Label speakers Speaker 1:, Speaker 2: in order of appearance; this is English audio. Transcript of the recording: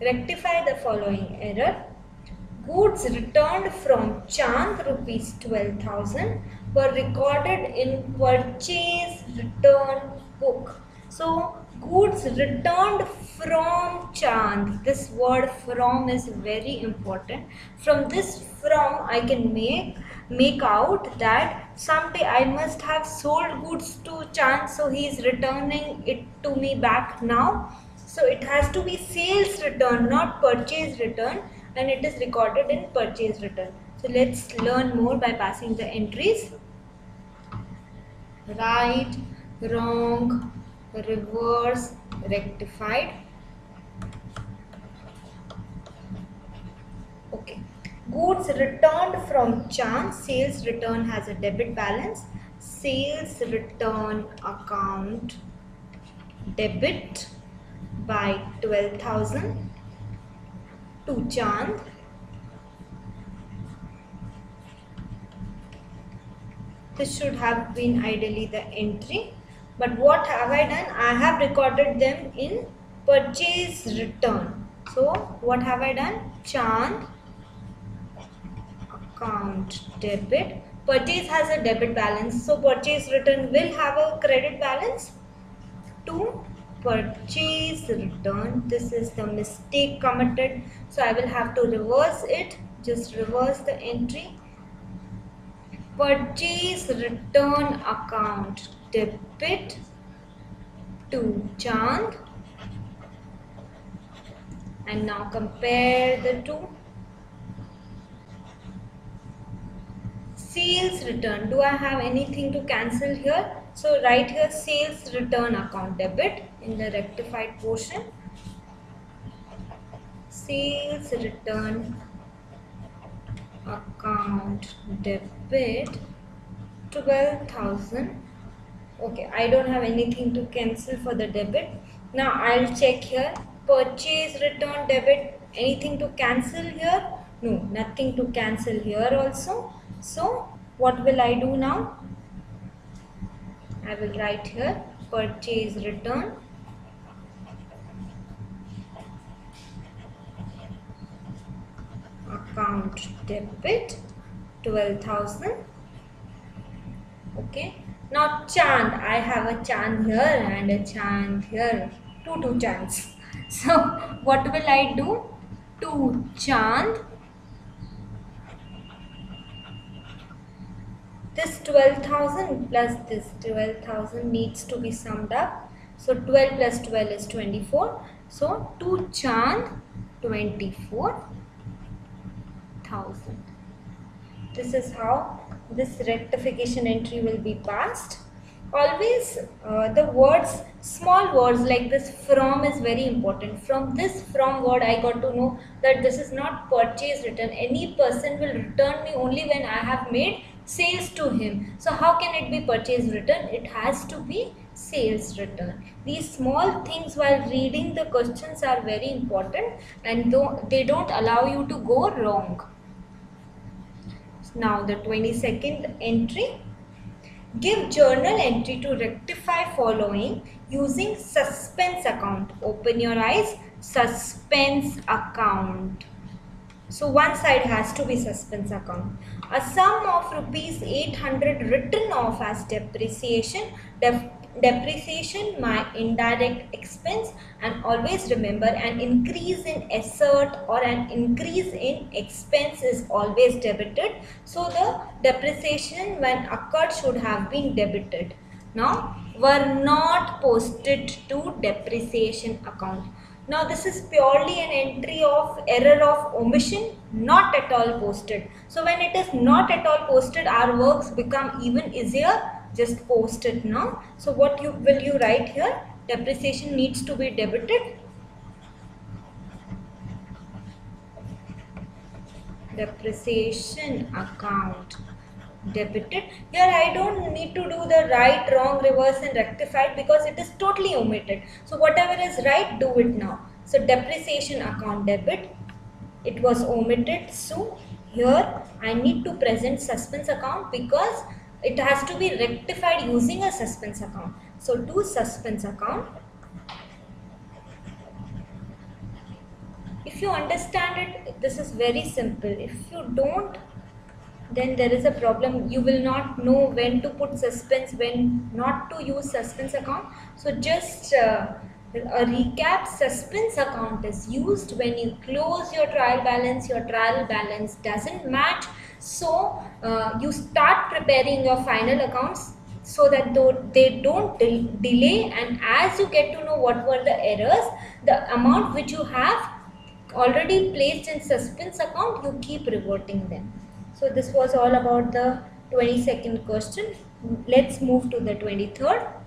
Speaker 1: rectify the following error. Goods returned from Chand rupees 12,000 were recorded in purchase return book. So goods returned from Chand. This word from is very important. From this from I can make make out that someday I must have sold goods to Chand so he is returning it to me back now. So it has to be sales return not purchase return and it is recorded in purchase return. So let's learn more by passing the entries. Right, wrong, reverse, rectified. Okay. Goods returned from Chand, sales return has a debit balance. Sales return account debit by 12,000 to Chand. This should have been ideally the entry but what have I done? I have recorded them in purchase return. So what have I done? Chand account debit. Purchase has a debit balance. So purchase return will have a credit balance. To purchase return. This is the mistake committed. So I will have to reverse it. Just reverse the entry. Purchase return account debit to Chand and now compare the two sales return do I have anything to cancel here so write here sales return account debit in the rectified portion. Sales return account debit 12,000 okay I don't have anything to cancel for the debit. Now I'll check here. Purchase return debit anything to cancel here? No nothing to cancel here also. So what will I do now I will write here purchase return account debit 12000 okay now Chand, I have a Chand here and a Chand here, two two Chands. So what will I do? Two Chand. This 12,000 plus this 12,000 needs to be summed up. So 12 plus 12 is 24. So 2 Chand 24,000. This is how this rectification entry will be passed always uh, the words small words like this from is very important from this from word i got to know that this is not purchase return any person will return me only when i have made sales to him so how can it be purchase return it has to be sales return these small things while reading the questions are very important and they don't allow you to go wrong now the 22nd entry. Give journal entry to rectify following using suspense account. Open your eyes. Suspense account. So one side has to be suspense account. A sum of rupees 800 written off as depreciation. Def depreciation my indirect expense and always remember an increase in asset or an increase in expense is always debited so the depreciation when occurred should have been debited now were not posted to depreciation account now this is purely an entry of error of omission not at all posted so when it is not at all posted our works become even easier just post it now. So what you will you write here? Depreciation needs to be debited. Depreciation account debited. Here I don't need to do the right, wrong, reverse and rectified because it is totally omitted. So whatever is right, do it now. So depreciation account debit, it was omitted. So here I need to present suspense account because it has to be rectified using a suspense account. So do suspense account. if you understand it this is very simple if you don't then there is a problem. You will not know when to put suspense when not to use suspense account. So just uh, a recap suspense account is used when you close your trial balance your trial balance doesn't match. So uh, you start preparing your final accounts so that they don't de delay. And as you get to know what were the errors the amount which you have already placed in suspense account you keep reverting them so this was all about the 22nd question. Let's move to the 23rd